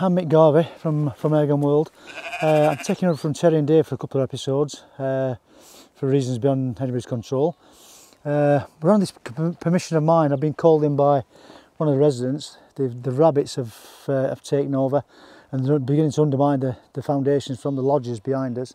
I'm Mick Garvey from, from Airgun World. Uh, I'm taking over from Terry and Dave for a couple of episodes uh, for reasons beyond anybody's control. Uh, but on this permission of mine, I've been called in by one of the residents. The, the rabbits have, uh, have taken over and they're beginning to undermine the, the foundations from the lodges behind us.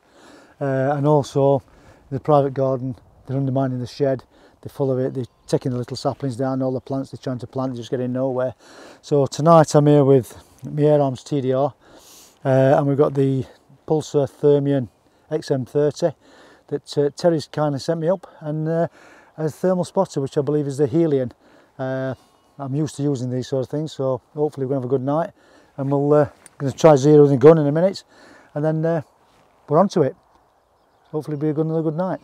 Uh, and also the private garden, they're undermining the shed they're full of it, they're taking the little saplings down, all the plants they're trying to plant, they're just getting nowhere. So tonight I'm here with Arms TDR uh, and we've got the Pulsar Thermion XM30 that uh, Terry's kindly sent me up and uh, a thermal spotter which I believe is the Helion. Uh, I'm used to using these sort of things so hopefully we're going to have a good night and we'll uh, going to try zero the gun in a minute and then uh, we're on to it. Hopefully it'll be another good night.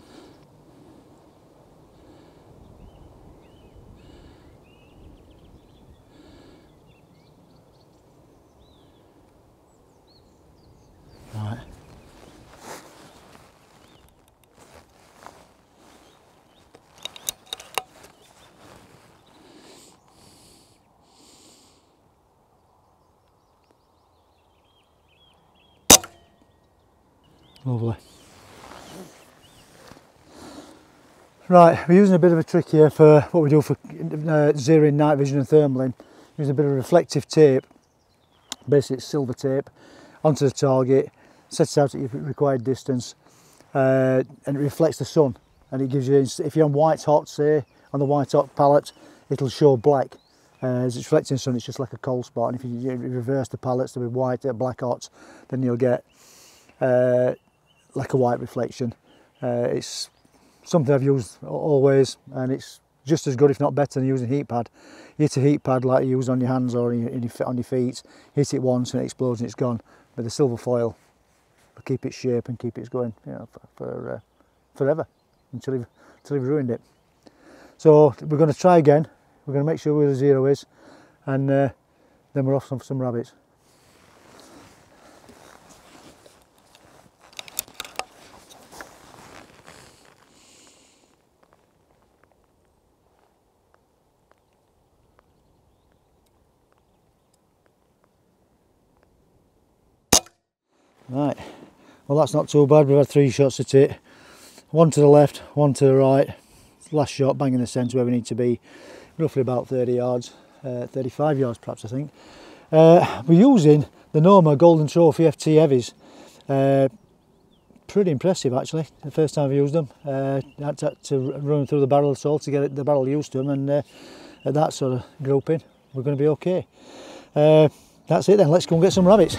Lovely. Right, we're using a bit of a trick here for what we do for uh, zeroing night vision and thermaling. Using a bit of reflective tape, basically silver tape, onto the target, sets out at your required distance, uh, and it reflects the sun. And it gives you, if you're on white hot, say, on the white hot palette, it'll show black. Uh, as it's reflecting sun, it's just like a cold spot. And if you, you reverse the palettes to be white, uh, black hot, then you'll get uh, like a white reflection. Uh, it's something I've used always and it's just as good if not better than using a heat pad. You hit a heat pad like you use on your hands or on your feet, hit it once and it explodes and it's gone. But the silver foil will keep its shape and keep it going you know, for, for uh, forever until you've, until you've ruined it. So we're going to try again. We're going to make sure where the zero is and uh, then we're off for some rabbits. Right, well that's not too bad, we've had three shots at it. One to the left, one to the right. Last shot, bang in the centre where we need to be, roughly about 30 yards, uh, 35 yards perhaps I think. Uh, we're using the Norma Golden Trophy FT Heavies. Uh, pretty impressive actually, the first time I've used them. Uh, had to, to run through the barrel all to get the barrel used to them and uh, at that sort of grouping we're going to be okay. Uh, that's it then, let's go and get some rabbits.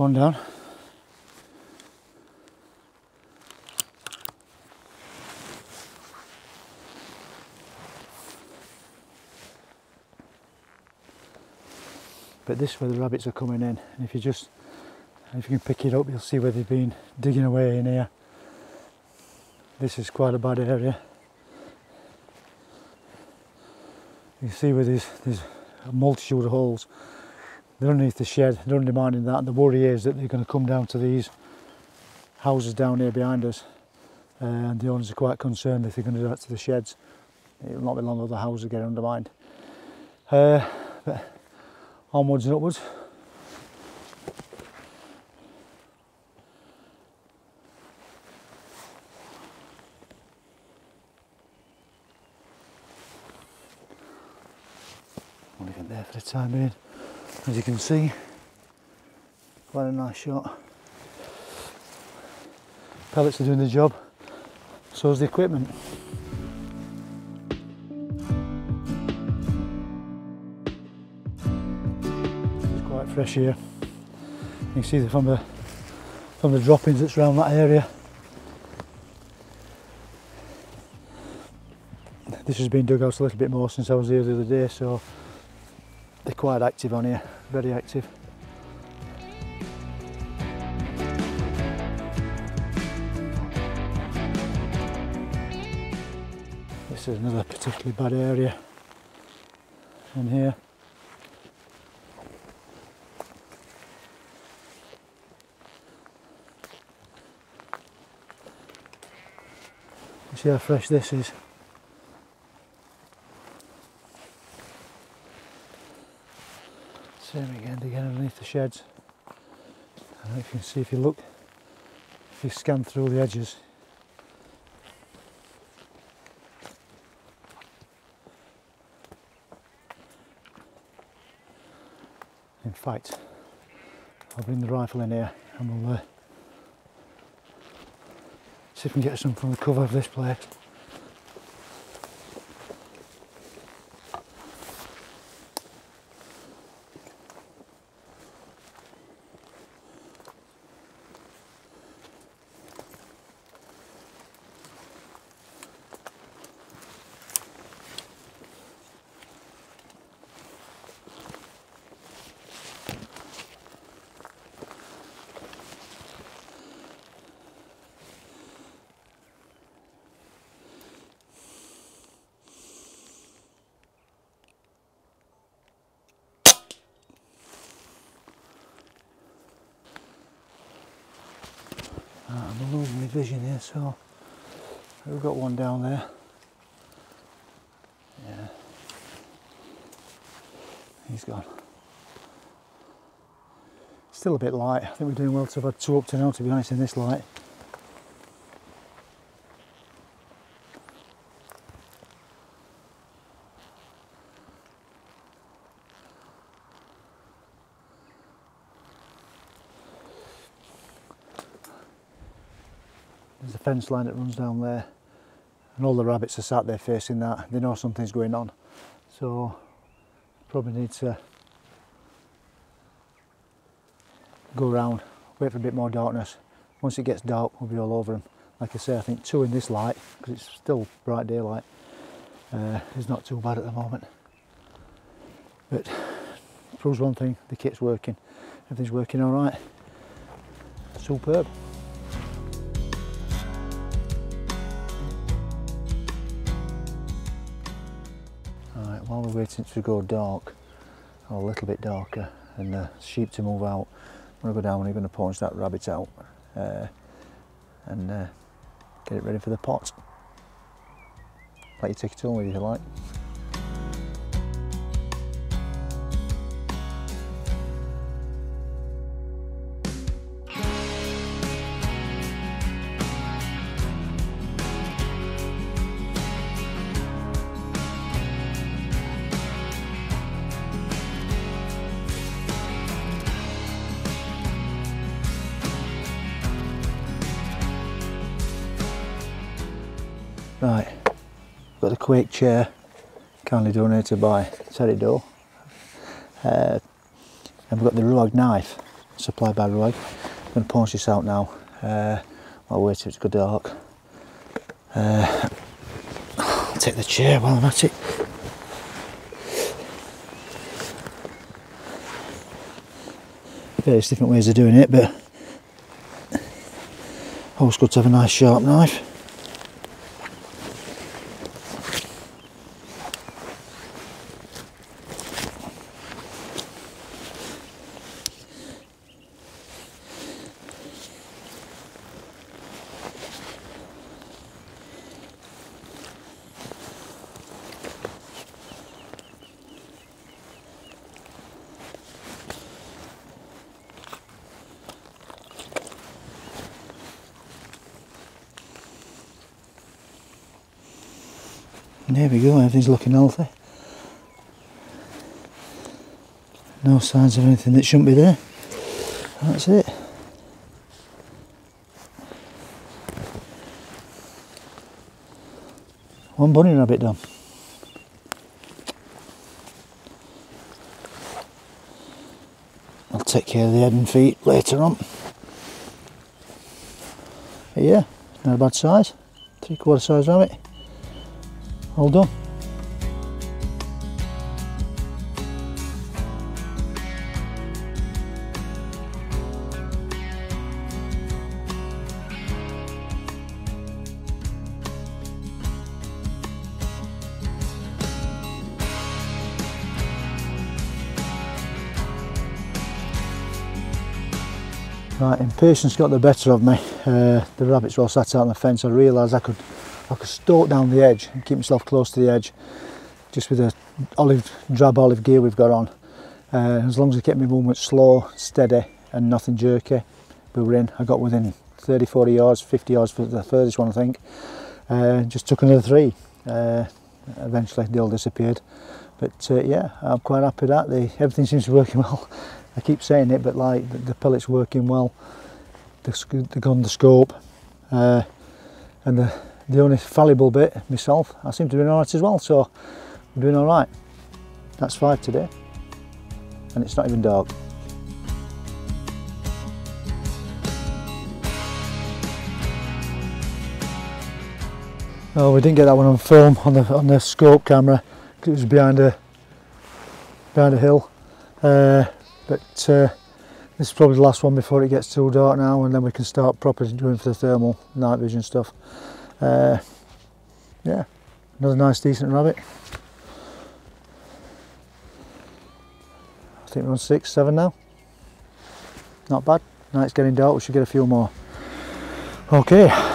One down. But this is where the rabbits are coming in. And if you just, if you can pick it up, you'll see where they've been digging away in here. This is quite a bad area. You see where there's, there's a multitude of holes they're underneath the shed, they're undermining that, and the worry is that they're going to come down to these houses down here behind us, and the owners are quite concerned if they're going to do that to the sheds. It'll not be long before the houses get undermined. Uh, but onwards and upwards. I'll there for the time being as you can see quite a nice shot Pellets are doing the job, so is the equipment. It's quite fresh here. You can see from the from the droppings that's around that area. This has been dug out a little bit more since I was here the other day, so they're quite active on here, very active. This is another particularly bad area in here. See how fresh this is. Same again, again underneath the sheds. And you can see if you look, if you scan through the edges, in fact, I'll bring the rifle in here and we'll uh, see if we can get some from the cover of this place. Vision here, so we've got one down there. Yeah, he's gone. Still a bit light. I think we're doing well to have had two up to now, to be honest, in this light. There's a fence line that runs down there, and all the rabbits are sat there facing that. They know something's going on, so probably need to go around, wait for a bit more darkness. Once it gets dark, we'll be all over them. Like I say, I think two in this light, because it's still bright daylight, uh, is not too bad at the moment. But proves one thing, the kit's working. Everything's working all right. Superb. While we're waiting to go dark, or a little bit darker, and the sheep to move out, I'm going to go down and I'm going to punch that rabbit out uh, and uh, get it ready for the pot. Let you take it home with you if you like. Right, got the Quake chair, kindly donated by Terry Doe. Uh, and we've got the Ruag knife, supplied by Ruag. I'm going to punch this out now uh, while waiting for it to go dark. Uh, I'll take the chair while I'm at it. Various different ways of doing it, but always good to have a nice sharp knife. And we go, everything's looking healthy. No signs of anything that shouldn't be there. That's it. One bunny rabbit done. I'll take care of the head and feet later on. But yeah, not a bad size. Three quarter size rabbit. All done. Right, impatience got the better of me. Uh, the rabbits were all sat out on the fence. I realised I could, I could stalk down the edge and keep myself close to the edge, just with the olive, drab olive gear we've got on. Uh, as long as I kept my movement slow, steady, and nothing jerky, we were in. I got within 30, 40 yards, 50 yards for the furthest one, I think. Uh, just took another three. Uh, eventually, they all disappeared. But uh, yeah, I'm quite happy with that. The, everything seems to be working well. I keep saying it, but like the, the pellet's working well, the, the gun, the scope, uh, and the, the only fallible bit, myself, I seem to be doing alright as well, so I'm doing alright. That's five today, and it's not even dark. Oh, we didn't get that one on film on the on the scope camera because it was behind a behind a hill. Uh, but uh, this is probably the last one before it gets too dark now and then we can start properly doing for the thermal night vision stuff. Uh, yeah, another nice decent rabbit. I think we're on six, seven now. Not bad. Now it's getting dark, we should get a few more. Okay.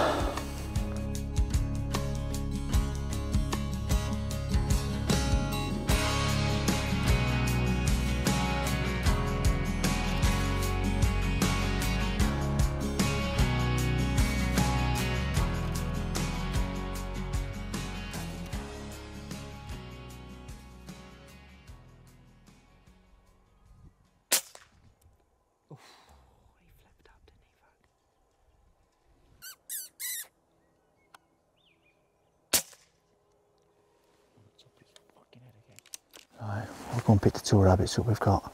Go and pick the two rabbits up we've got.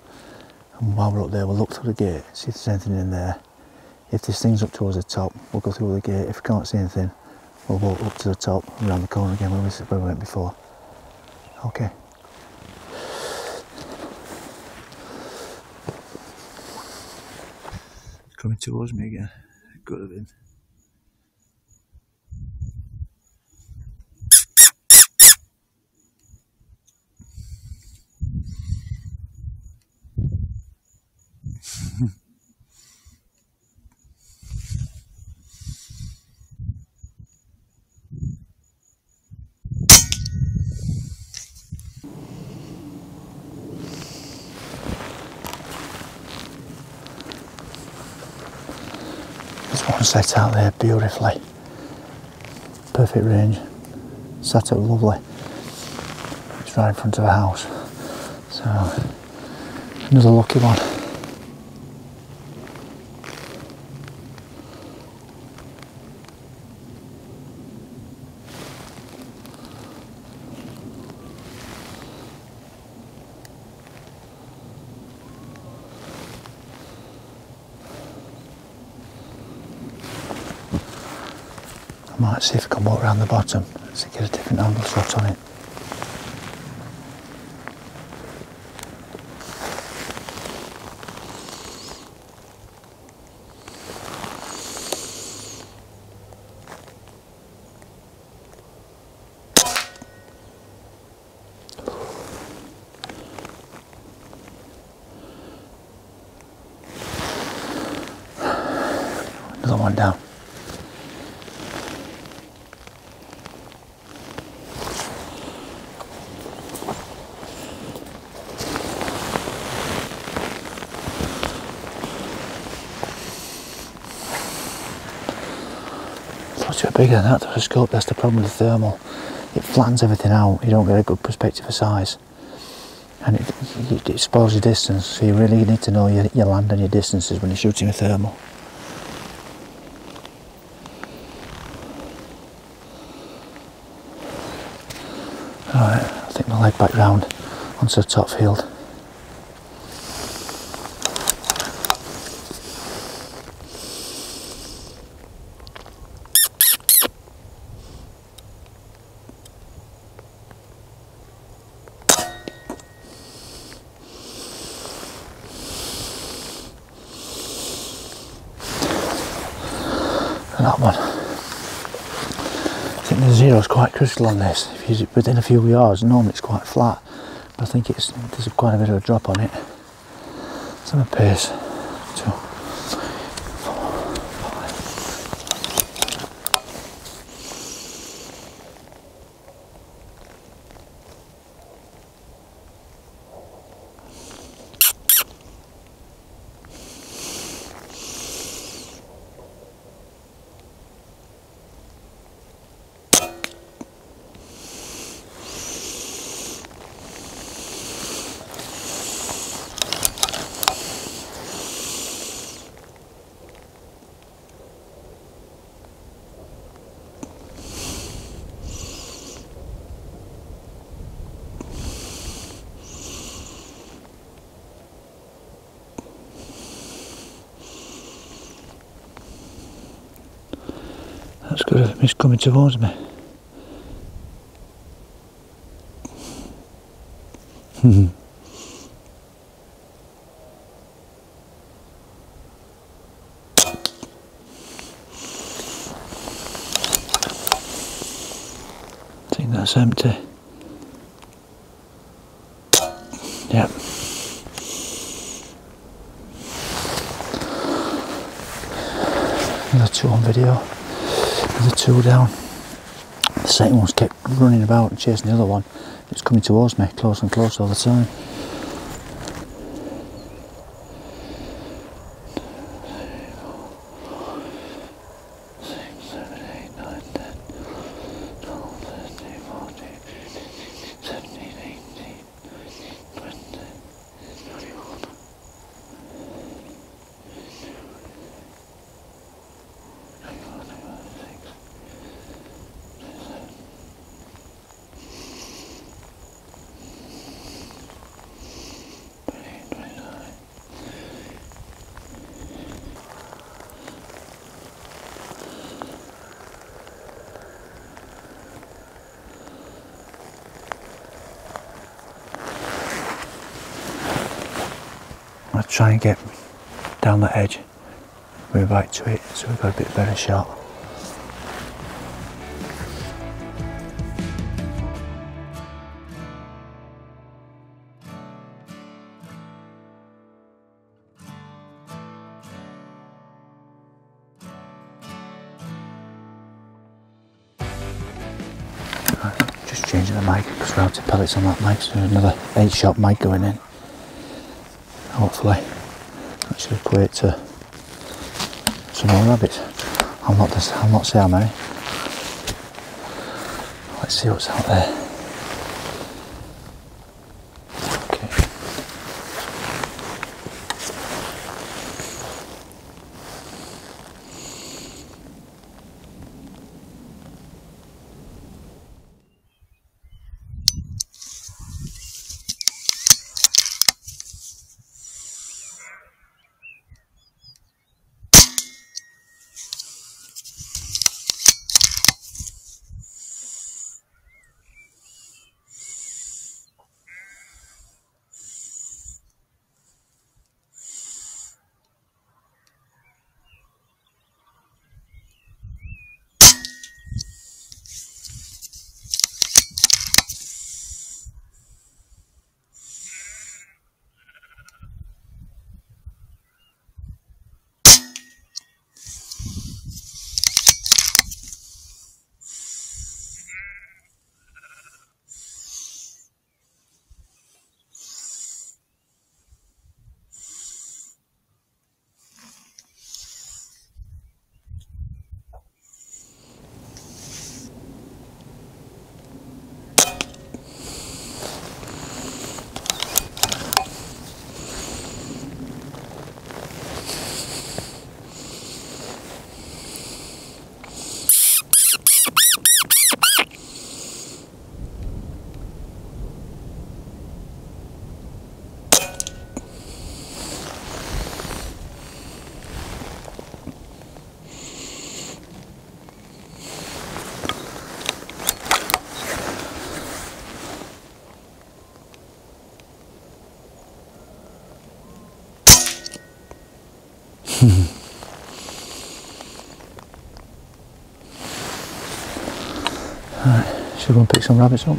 And while we're up there, we'll look through the gate, see if there's anything in there. If this thing's up towards the top, we'll go through the gate. If we can't see anything, we'll walk up to the top around the corner again where we, where we went before. Okay. Coming towards me again. Good have been. Set out there beautifully. Perfect range. Set up lovely. It's right in front of the house. So, another lucky one. Might see if I can walk around the bottom to get a different angle shot on it. Another one down. Thought you were bigger than that, scope. That's the problem with the thermal. It flans everything out. You don't get a good perspective of size. And it, it, it spoils your distance. So you really need to know your, your land and your distances when you're shooting a thermal. Alright, I think my leg back round onto the top field. that one. I think the zero is quite crucial on this. If you within a few yards, normally it's quite flat. But I think it's there's quite a bit of a drop on it. Some pace. Two. That's good. He's coming towards me. I think that's empty. Yep. Another two on video the two down. The second one's kept running about and chasing the other one. It's coming towards me, close and close all the time. Try and get down the edge, move back to it so we've got a bit better shot. Just changing the mic because we're out of pellets on that mic, so another 8 shot mic going in hopefully that should equate to some more rabbits. I'm not, I'll not say how many. Let's see what's out there. Alright, should we go and pick some rabbits up?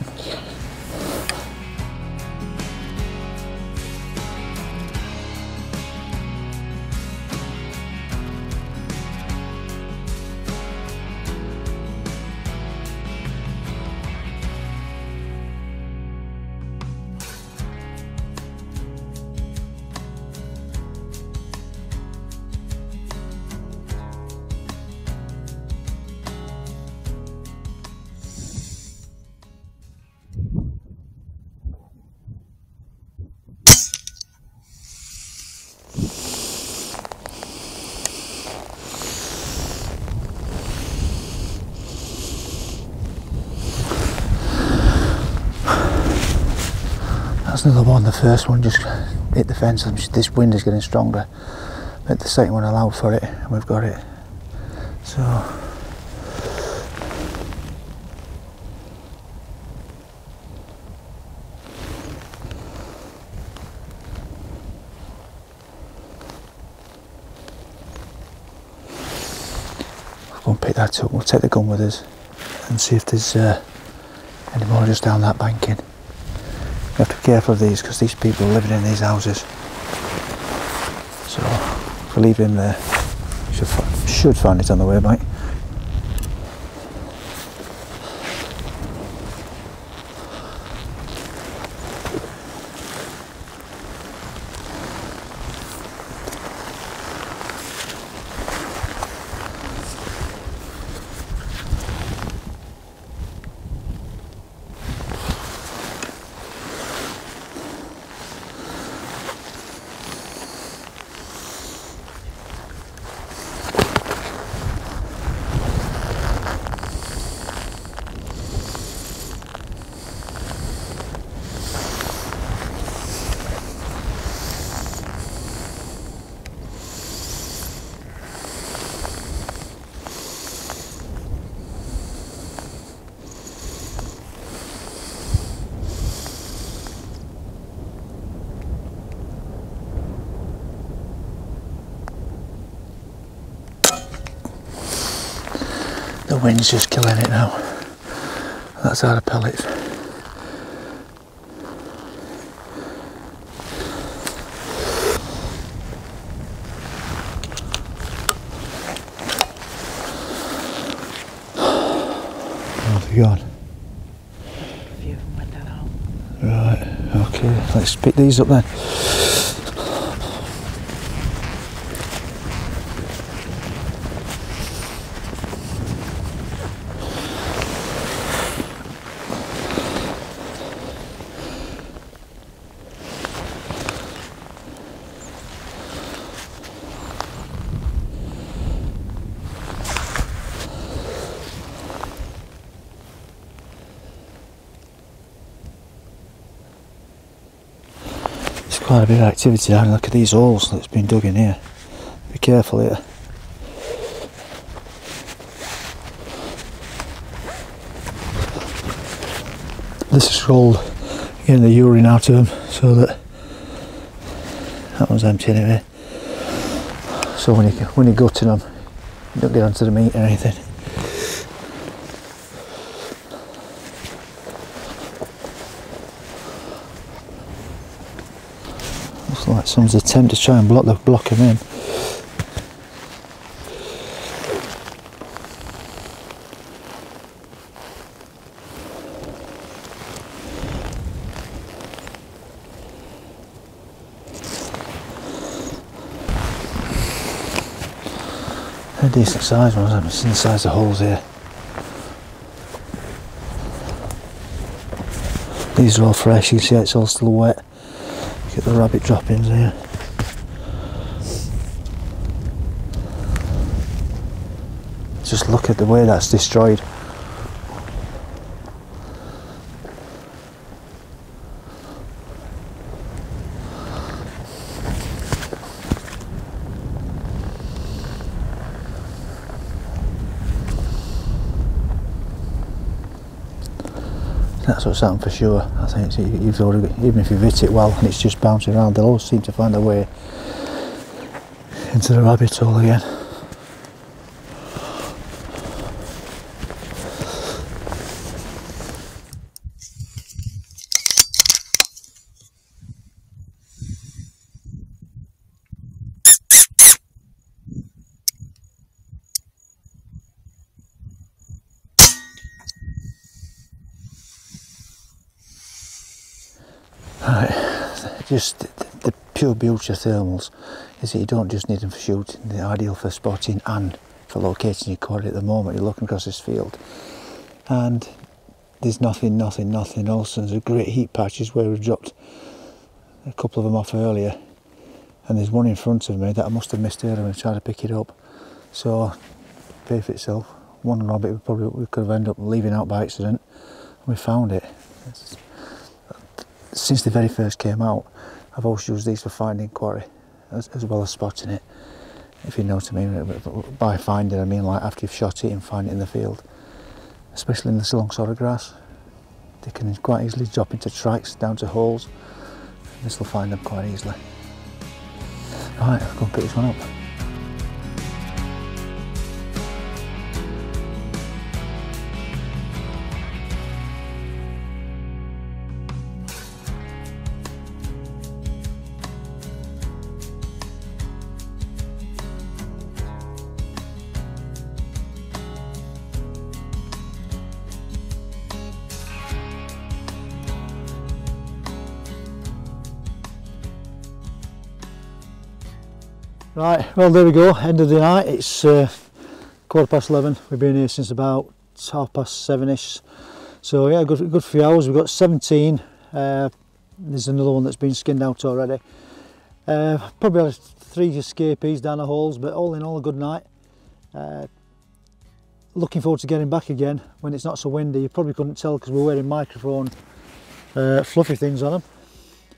That's another one. The first one just hit the fence. This wind is getting stronger. But the second one allowed for it, and we've got it. So. We'll pick that up. We'll take the gun with us and see if there's uh, any more just down that banking. You have to be careful of these because these people are living in these houses. So if we leave him there, should, should find it on the way back. Wind's just killing it now. That's oh, out of pellets. Where's he gone? A few of them went down. Right, okay, let's pick these up then. Quite a bit of activity down. Look at these holes that's been dug in here. Be careful here. This is called getting the urine out of them so that that one's empty anyway. So when you when you gutting them, you don't get onto the meat or anything. Looks like someone's attempt to try and block the block him in. They're decent sized ones, I've seen the size of holes here. These are all fresh, you can see it's all still wet. Get the rabbit droppings here. Just look at the way that's destroyed. That's what's for sure. I think you've already, even if you've hit it well and it's just bouncing around, they'll always seem to find a way into the rabbit hole again. Right, just the, the pure beauty of thermals is that you don't just need them for shooting, they're ideal for spotting and for locating your quarry at the moment. You're looking across this field and there's nothing, nothing, nothing. And there's a great heat patches where we've dropped a couple of them off earlier and there's one in front of me that I must have missed earlier I tried to pick it up. So, pay for itself. One rabbit we probably we could have ended up leaving out by accident and we found it. It's, since the very first came out, I've always used these for finding quarry as, as well as spotting it. If you know what I mean, by finding I mean like after you've shot it and find it in the field, especially in this long sort of grass. They can quite easily drop into tracks down to holes. This will find them quite easily. Right, I'll go and pick this one up. Right, well there we go, end of the night. It's uh, quarter past 11. We've been here since about half past seven-ish. So yeah, good, good few hours. We've got 17. Uh, there's another one that's been skinned out already. Uh, probably three escapees down the holes, but all in all a good night. Uh, looking forward to getting back again when it's not so windy. You probably couldn't tell because we're wearing microphone uh, fluffy things on them.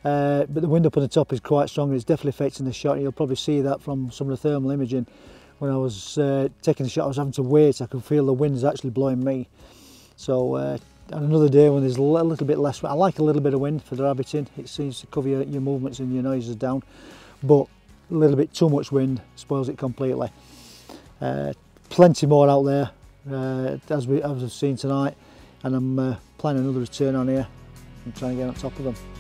Uh, but the wind up on the top is quite strong and it's definitely affecting the shot. You'll probably see that from some of the thermal imaging. When I was uh, taking the shot I was having to wait. I could feel the wind is actually blowing me. So uh, on another day when there's a little bit less I like a little bit of wind for the rabbiting it seems to cover your, your movements and your noises down. But a little bit too much wind spoils it completely. Uh, plenty more out there uh, as, we, as we've seen tonight. And I'm planning another return on here and trying to get on top of them